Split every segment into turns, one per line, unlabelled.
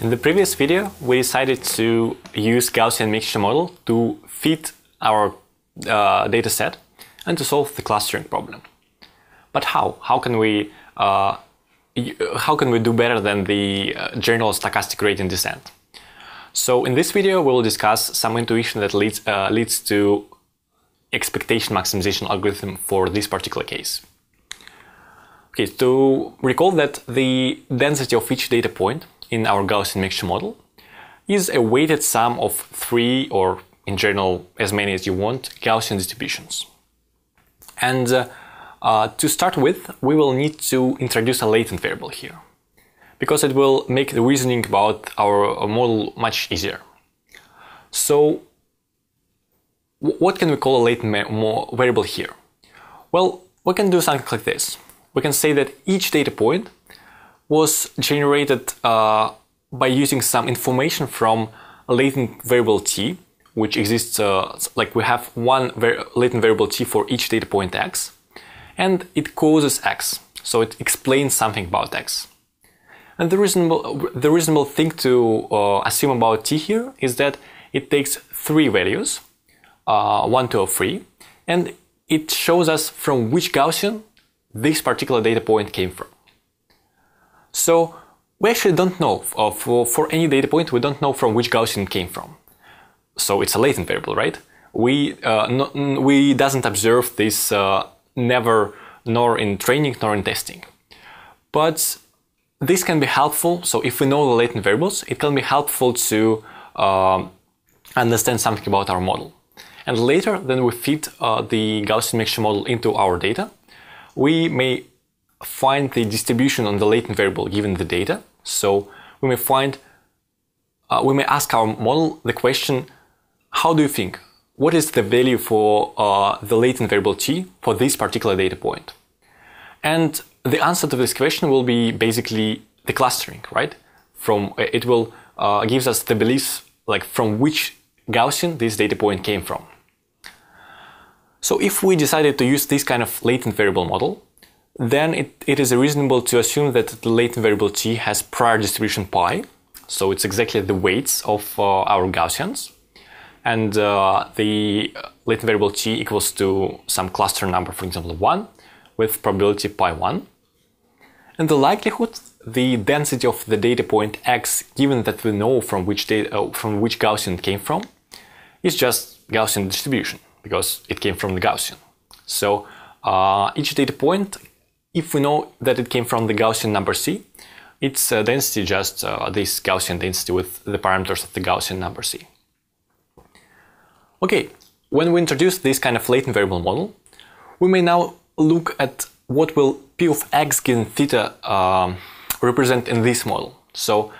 In the previous video, we decided to use Gaussian mixture model to fit our uh, data set and to solve the clustering problem. But how? How can we uh, how can we do better than the uh, general stochastic gradient descent? So in this video, we will discuss some intuition that leads uh, leads to expectation maximization algorithm for this particular case. Okay, to recall that the density of each data point in our Gaussian mixture model is a weighted sum of three, or in general, as many as you want, Gaussian distributions. And uh, uh, to start with, we will need to introduce a latent variable here, because it will make the reasoning about our model much easier. So, what can we call a latent variable here? Well, we can do something like this. We can say that each data point was generated uh, by using some information from a latent variable t, which exists uh, like we have one var latent variable t for each data point x, and it causes x, so it explains something about x. And the reasonable, the reasonable thing to uh, assume about t here is that it takes three values, uh, 1, 2, or 3, and it shows us from which Gaussian this particular data point came from. So we actually don't know, uh, for, for any data point, we don't know from which Gaussian came from. So it's a latent variable, right? We, uh, we doesn't observe this uh, never, nor in training, nor in testing. But this can be helpful. So if we know the latent variables, it can be helpful to um, understand something about our model. And later, then we feed uh, the Gaussian mixture model into our data. We may find the distribution on the latent variable given the data. So we may find, uh, we may ask our model the question, how do you think? What is the value for uh, the latent variable t for this particular data point? And the answer to this question will be basically the clustering, right? From it will uh, gives us the beliefs like from which Gaussian this data point came from. So if we decided to use this kind of latent variable model, then it, it is reasonable to assume that the latent variable t has prior distribution pi, so it's exactly the weights of uh, our Gaussians, and uh, the latent variable t equals to some cluster number, for example 1, with probability pi 1. And the likelihood, the density of the data point x, given that we know from which, data, uh, from which Gaussian it came from, is just Gaussian distribution, because it came from the Gaussian. So uh, each data point if we know that it came from the Gaussian number c, its uh, density just uh, this Gaussian density with the parameters of the Gaussian number c. Okay, when we introduce this kind of latent variable model, we may now look at what will p of x given theta uh, represent in this model. So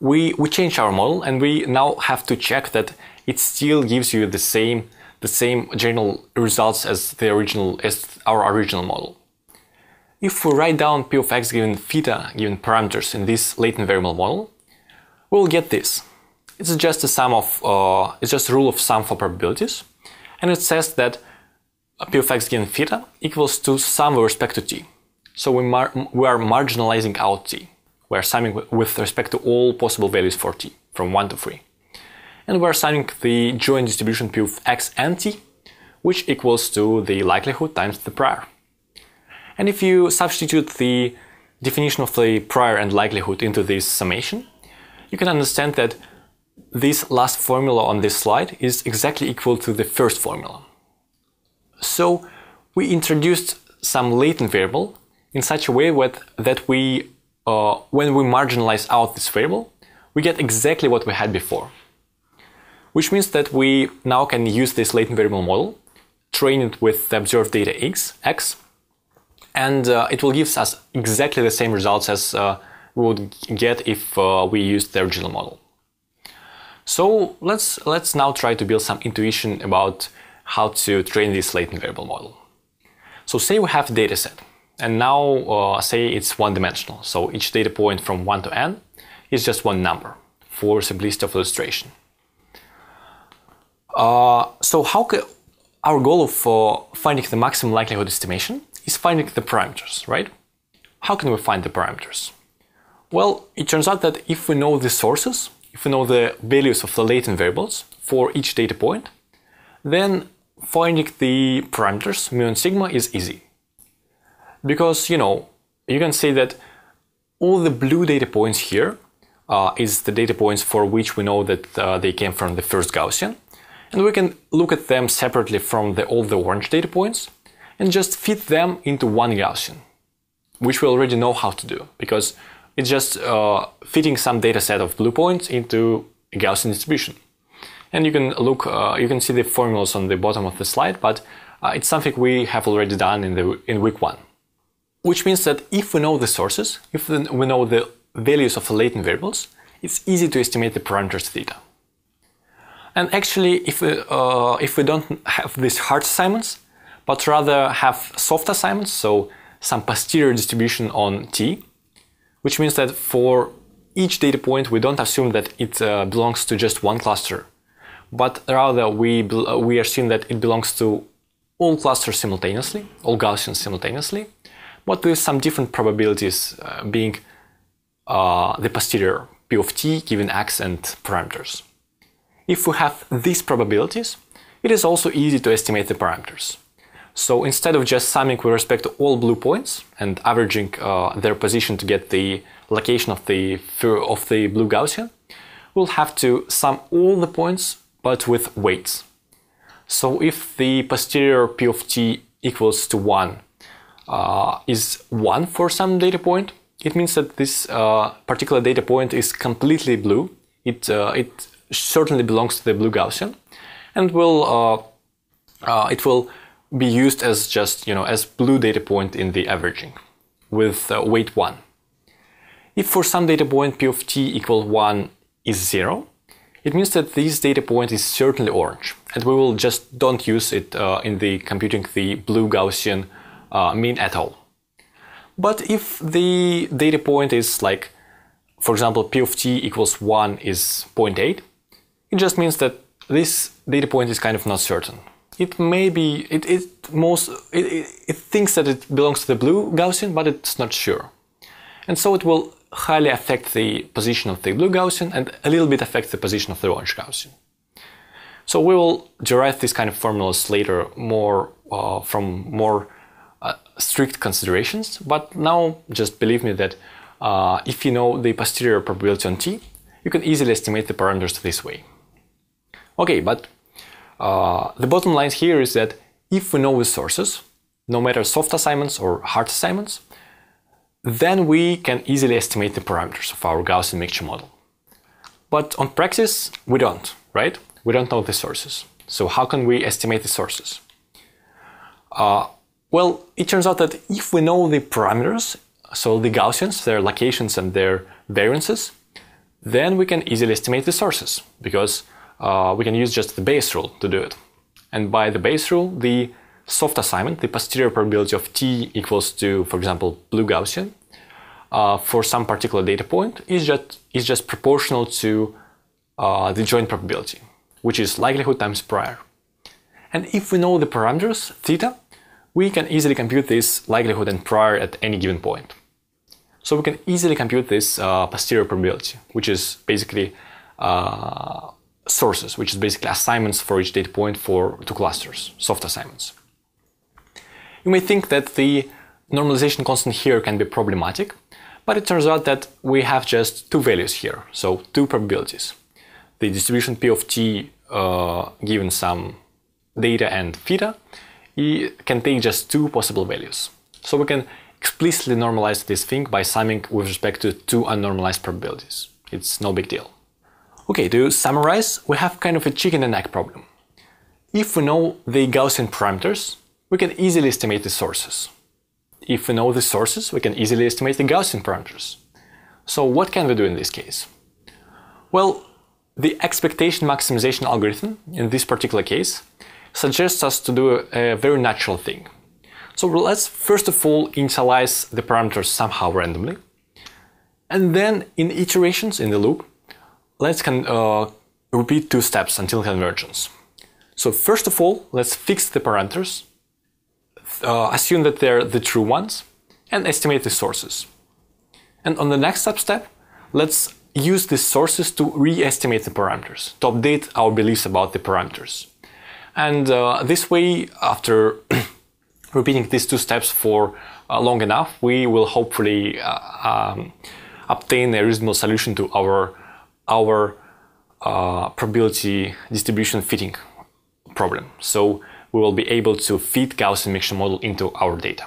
we, we change our model and we now have to check that it still gives you the same the same general results as the original as our original model. If we write down p of x given theta given parameters in this latent variable model, we'll get this. It's just a sum of, uh, it's just a rule of sum for probabilities, and it says that p of x given theta equals to sum with respect to t. So we, we are marginalizing out t. We are summing with respect to all possible values for t, from 1 to 3. And we are summing the joint distribution p of x and t, which equals to the likelihood times the prior. And if you substitute the definition of the prior and likelihood into this summation, you can understand that this last formula on this slide is exactly equal to the first formula. So we introduced some latent variable in such a way that we, uh, when we marginalize out this variable, we get exactly what we had before. Which means that we now can use this latent variable model, train it with the observed data x, x and uh, it will give us exactly the same results as uh, we would get if uh, we used the original model. So let's, let's now try to build some intuition about how to train this latent variable model. So say we have a data set, and now uh, say it's one-dimensional, so each data point from 1 to n is just one number for simplicity of illustration. Uh, so how our goal of uh, finding the maximum likelihood estimation is finding the parameters, right? How can we find the parameters? Well, it turns out that if we know the sources, if we know the values of the latent variables for each data point, then finding the parameters mu and sigma is easy. Because, you know, you can say that all the blue data points here uh, is the data points for which we know that uh, they came from the first Gaussian. And we can look at them separately from the, all the orange data points and just fit them into one Gaussian, which we already know how to do because it's just uh, fitting some data set of blue points into a Gaussian distribution. And you can look, uh, you can see the formulas on the bottom of the slide, but uh, it's something we have already done in, the, in week one. Which means that if we know the sources, if we know the values of the latent variables, it's easy to estimate the parameters theta. And actually, if we, uh, if we don't have these hard assignments, but rather have soft assignments, so some posterior distribution on T, which means that for each data point, we don't assume that it uh, belongs to just one cluster, but rather we, uh, we assume that it belongs to all clusters simultaneously, all Gaussians simultaneously, but with some different probabilities uh, being uh, the posterior p of t given x and parameters. If we have these probabilities, it is also easy to estimate the parameters. So instead of just summing with respect to all blue points and averaging uh, their position to get the location of the, of the blue Gaussian, we'll have to sum all the points but with weights. So if the posterior p of t equals to 1 uh, is 1 for some data point, it means that this uh, particular data point is completely blue. It, uh, it certainly belongs to the blue Gaussian and will, uh, uh, it will be used as just, you know, as blue data point in the averaging with uh, weight 1. If for some data point p of t equal 1 is 0, it means that this data point is certainly orange and we will just don't use it in the computing the blue Gaussian mean at all. But if the data point is like, for example, p of t equals 1 is 0.8, it just means that this data point is kind of not certain. It may be, it, it most, it, it, it thinks that it belongs to the blue Gaussian, but it's not sure. And so it will highly affect the position of the blue Gaussian and a little bit affect the position of the orange Gaussian. So we will derive these kind of formulas later more uh, from more uh, strict considerations, but now just believe me that uh, if you know the posterior probability on t, you can easily estimate the parameters this way. Okay, but uh, the bottom line here is that if we know the sources, no matter soft assignments or hard assignments, then we can easily estimate the parameters of our Gaussian mixture model. But on practice, we don't, right? We don't know the sources. So how can we estimate the sources? Uh, well, it turns out that if we know the parameters, so the Gaussians, their locations and their variances, then we can easily estimate the sources because uh, we can use just the Bayes rule to do it. And by the Bayes rule, the soft assignment, the posterior probability of t equals to, for example, blue Gaussian, uh, for some particular data point is just, is just proportional to uh, the joint probability, which is likelihood times prior. And if we know the parameters, theta, we can easily compute this likelihood and prior at any given point. So we can easily compute this uh, posterior probability, which is basically uh, sources, which is basically assignments for each data point for two clusters, soft assignments. You may think that the normalization constant here can be problematic, but it turns out that we have just two values here, so two probabilities. The distribution p of t uh, given some data and theta, can take just two possible values. So we can explicitly normalize this thing by summing with respect to two unnormalized probabilities. It's no big deal. Okay, to summarize, we have kind of a chicken and egg problem. If we know the Gaussian parameters, we can easily estimate the sources. If we know the sources, we can easily estimate the Gaussian parameters. So what can we do in this case? Well, the expectation maximization algorithm, in this particular case, suggests us to do a, very natural thing. So let's first of all initialize the parameters somehow randomly. And then in iterations in the loop, let's can, uh, repeat two steps until convergence. So first of all, let's fix the parameters, uh, assume that they're the true ones, and estimate the sources. And on the next step step, let's use these sources to re-estimate the parameters, to update our beliefs about the parameters. And uh, this way, after repeating these two steps for uh, long enough, we will hopefully uh, um, obtain a reasonable solution to our our uh, probability distribution fitting problem. So we will be able to fit Gaussian mixture model into our data.